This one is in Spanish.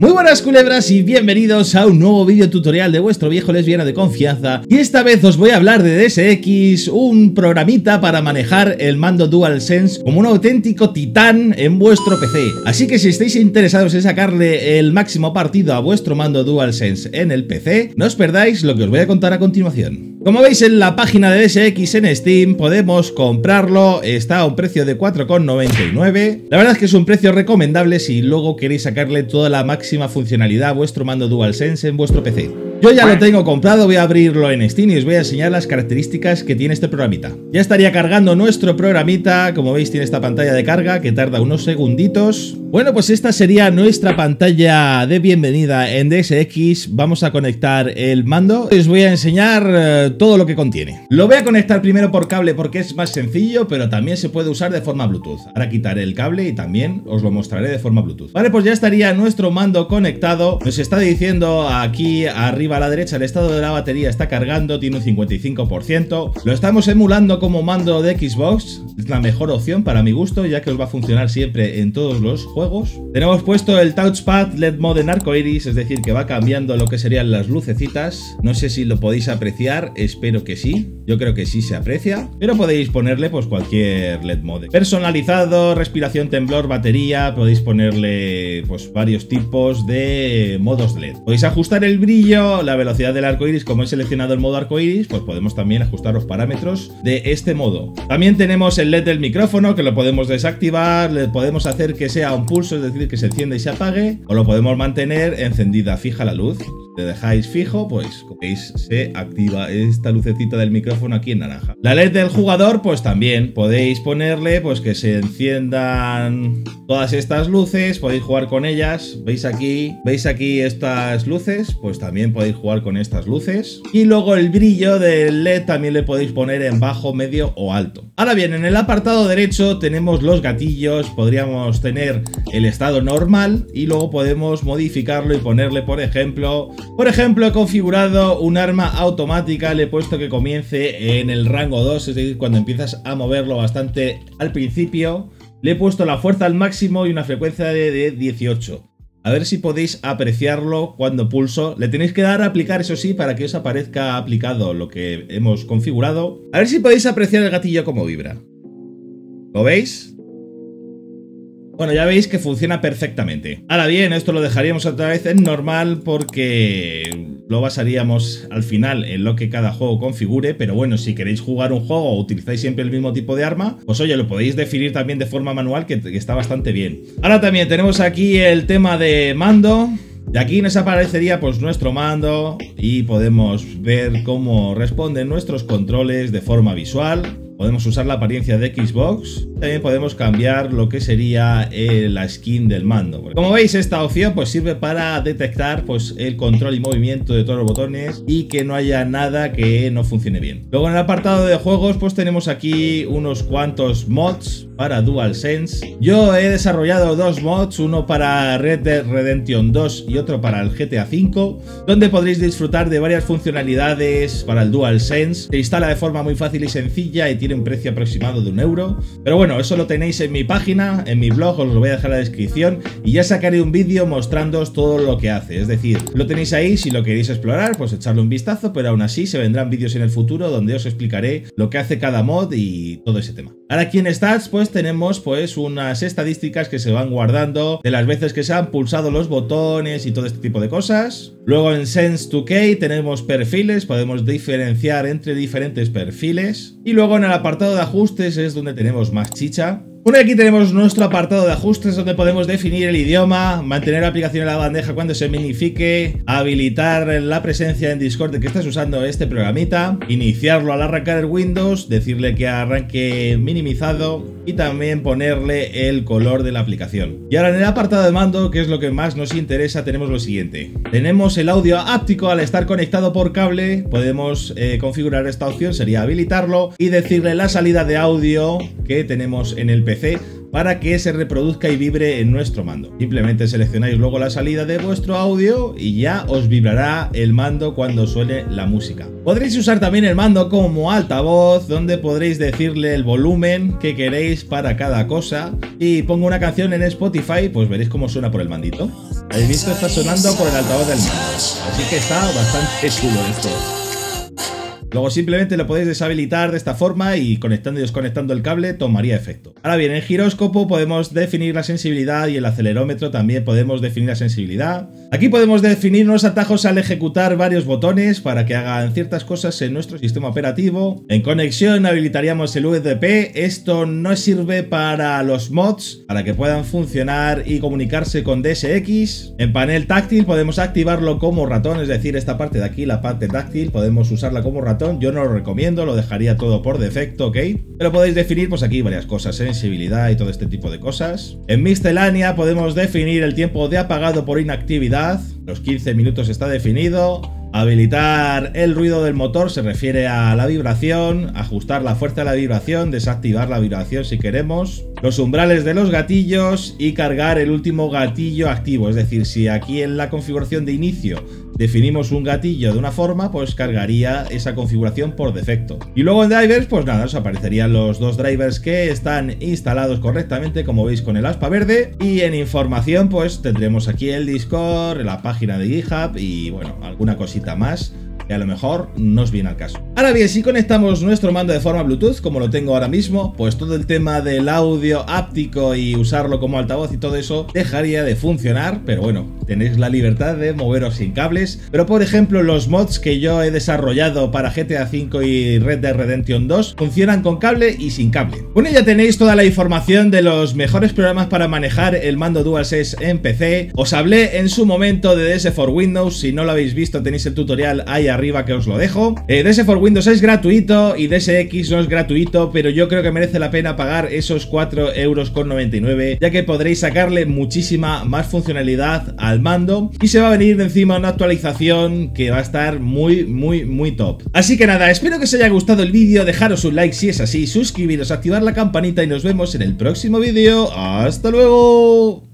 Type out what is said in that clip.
Muy buenas culebras y bienvenidos a un nuevo vídeo tutorial de vuestro viejo lesbiano de confianza y esta vez os voy a hablar de DSX, un programita para manejar el mando DualSense como un auténtico titán en vuestro PC. Así que si estáis interesados en sacarle el máximo partido a vuestro mando DualSense en el PC, no os perdáis lo que os voy a contar a continuación. Como veis en la página de DSX en Steam podemos comprarlo, está a un precio de 4,99. La verdad es que es un precio recomendable si luego queréis sacarle toda la máxima funcionalidad a vuestro mando DualSense en vuestro PC. Yo ya lo tengo comprado, voy a abrirlo en Steam y os voy a enseñar las características que tiene este programita. Ya estaría cargando nuestro programita, como veis tiene esta pantalla de carga que tarda unos segunditos. Bueno, pues esta sería nuestra pantalla de bienvenida en DSX. Vamos a conectar el mando. Os voy a enseñar eh, todo lo que contiene. Lo voy a conectar primero por cable porque es más sencillo, pero también se puede usar de forma Bluetooth. Ahora quitaré el cable y también os lo mostraré de forma Bluetooth. Vale, pues ya estaría nuestro mando conectado. Nos está diciendo aquí arriba a la derecha el estado de la batería está cargando, tiene un 55%. Lo estamos emulando como mando de Xbox, es la mejor opción para mi gusto, ya que os va a funcionar siempre en todos los juegos. Tenemos puesto el touchpad LED mode en arcoiris, es decir, que va cambiando lo que serían las lucecitas. No sé si lo podéis apreciar, espero que sí. Yo creo que sí se aprecia, pero podéis ponerle pues cualquier LED mode. Personalizado, respiración, temblor, batería, podéis ponerle pues varios tipos de modos LED. Podéis ajustar el brillo, la velocidad del arco iris, como he seleccionado el modo arco iris, pues podemos también ajustar los parámetros de este modo. También tenemos el LED del micrófono, que lo podemos desactivar, le podemos hacer que sea un pulso, es decir, que se encienda y se apague, o lo podemos mantener encendida fija la luz le dejáis fijo, pues como veis se activa esta lucecita del micrófono aquí en naranja. La LED del jugador, pues también podéis ponerle pues que se enciendan todas estas luces, podéis jugar con ellas. ¿Veis aquí? ¿Veis aquí estas luces? Pues también podéis jugar con estas luces. Y luego el brillo del LED también le podéis poner en bajo, medio o alto. Ahora bien, en el apartado derecho tenemos los gatillos, podríamos tener el estado normal y luego podemos modificarlo y ponerle, por ejemplo, por ejemplo, he configurado un arma automática, le he puesto que comience en el rango 2, es decir, cuando empiezas a moverlo bastante al principio. Le he puesto la fuerza al máximo y una frecuencia de, 18. A ver si podéis apreciarlo cuando pulso. Le tenéis que dar a aplicar, eso sí, para que os aparezca aplicado lo que hemos configurado. A ver si podéis apreciar el gatillo como vibra. ¿Lo veis? Bueno, ya veis que funciona perfectamente. Ahora bien, esto lo dejaríamos otra vez en normal porque lo basaríamos al final en lo que cada juego configure, pero bueno, si queréis jugar un juego o utilizáis siempre el mismo tipo de arma, pues oye, lo podéis definir también de forma manual que, que está bastante bien. Ahora también tenemos aquí el tema de mando. De aquí nos aparecería pues nuestro mando y podemos ver cómo responden nuestros controles de forma visual. Podemos usar la apariencia de Xbox. También podemos cambiar lo que sería eh, la skin del mando. Como veis, esta opción pues sirve para detectar pues el control y movimiento de todos los botones y que no haya nada que no funcione bien. Luego en el apartado de juegos pues tenemos aquí unos cuantos mods para DualSense. Yo he desarrollado dos mods, uno para Red Dead Redemption 2 y otro para el GTA V, donde podréis disfrutar de varias funcionalidades para el DualSense. Se instala de forma muy fácil y sencilla y tiene un precio aproximado de un euro. Pero bueno, eso lo tenéis en mi página, en mi blog, os lo voy a dejar en la descripción y ya sacaré un vídeo mostrándoos todo lo que hace. Es decir, lo tenéis ahí, si lo queréis explorar, pues echarle un vistazo, pero aún así se vendrán vídeos en el futuro donde os explicaré lo que hace cada mod y todo ese tema. Ahora aquí en Stats pues tenemos pues unas estadísticas que se van guardando de las veces que se han pulsado los botones y todo este tipo de cosas. Luego en Sense2K tenemos perfiles, podemos diferenciar entre diferentes perfiles. Y luego en el apartado de ajustes es donde tenemos más chicha. Bueno, aquí tenemos nuestro apartado de ajustes donde podemos definir el idioma, mantener la aplicación en la bandeja cuando se minifique, habilitar la presencia en Discord de que estás usando este programita, iniciarlo al arrancar el Windows, decirle que arranque minimizado y también ponerle el color de la aplicación. Y ahora en el apartado de mando, que es lo que más nos interesa, tenemos lo siguiente. Tenemos el audio áptico al estar conectado por cable, podemos eh, configurar esta opción, sería habilitarlo y decirle la salida de audio que tenemos en el Para que se reproduzca y vibre en nuestro mando. Simplemente seleccionáis luego la salida de vuestro audio y ya os vibrará el mando cuando suene la música. Podréis usar también el mando como altavoz donde podréis decirle el volumen que queréis para cada cosa y pongo una canción en Spotify pues veréis cómo suena por el mandito. Habéis visto, está sonando por el altavoz del mando. Así que está bastante chulo esto. Luego simplemente lo podéis deshabilitar de esta forma y conectando y desconectando el cable tomaría efecto. Ahora bien, en giróscopo podemos definir la sensibilidad y el acelerómetro también podemos definir la sensibilidad. Aquí podemos definir unos atajos al ejecutar varios botones para que hagan ciertas cosas en nuestro sistema operativo. En conexión habilitaríamos el UDP. Esto no sirve para los mods, para que puedan funcionar y comunicarse con DSX. En panel táctil podemos activarlo como ratón, es decir, esta parte de aquí, la parte táctil, podemos usarla como ratón yo no lo recomiendo, lo dejaría todo por defecto, ¿ok? Pero podéis definir pues aquí varias cosas, sensibilidad y todo este tipo de cosas. En miscelánea podemos definir el tiempo de apagado por inactividad, los 15 minutos está definido. Habilitar el ruido del motor se refiere a la vibración, ajustar la fuerza de la vibración, desactivar la vibración si queremos, los umbrales de los gatillos y cargar el último gatillo activo, es decir, si aquí en la configuración de inicio definimos un gatillo de una forma, pues cargaría esa configuración por defecto. Y luego en drivers, pues nada, os aparecerían los dos drivers que están instalados correctamente, como veis con el aspa verde. Y en información, pues tendremos aquí el Discord, la página de GitHub y bueno, alguna cosita más que a lo mejor no os viene al caso. Ahora bien, si conectamos nuestro mando de forma Bluetooth, como lo tengo ahora mismo, pues todo el tema del audio áptico y usarlo como altavoz y todo eso dejaría de funcionar, pero bueno, tenéis la libertad de moveros sin cables. Pero por ejemplo, los mods que yo he desarrollado para GTA V y Red Dead Redemption 2 funcionan con cable y sin cable. Bueno, ya tenéis toda la información de los mejores programas para manejar el mando DualSense en PC. Os hablé en su momento de DS for Windows, si no lo habéis visto tenéis el tutorial ahí arriba arriba que os lo dejo. Eh, DS for Windows es gratuito y DSX no es gratuito, pero yo creo que merece la pena pagar esos 4,99 euros, ya que podréis sacarle muchísima más funcionalidad al mando y se va a venir de encima una actualización que va a estar muy, muy, muy top. Así que nada, espero que os haya gustado el vídeo, dejaros un like si es así, suscribiros, activar la campanita y nos vemos en el próximo vídeo. ¡Hasta luego!